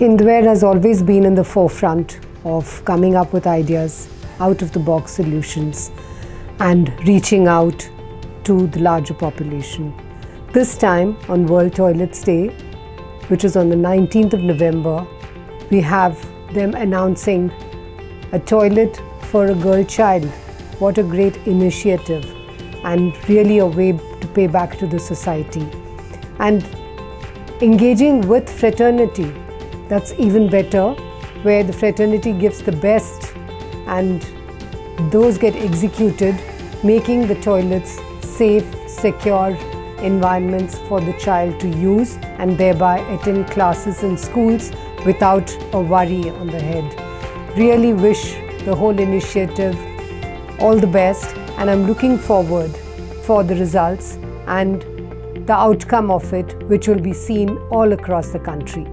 Hindware has always been in the forefront of coming up with ideas, out of the box solutions, and reaching out to the larger population. This time on World Toilets Day, which is on the 19th of November, we have them announcing a toilet for a girl child. What a great initiative and really a way to pay back to the society. And engaging with fraternity, that's even better, where the fraternity gives the best and those get executed, making the toilets safe, secure environments for the child to use and thereby attend classes in schools without a worry on the head. Really wish the whole initiative all the best and I'm looking forward for the results and the outcome of it which will be seen all across the country.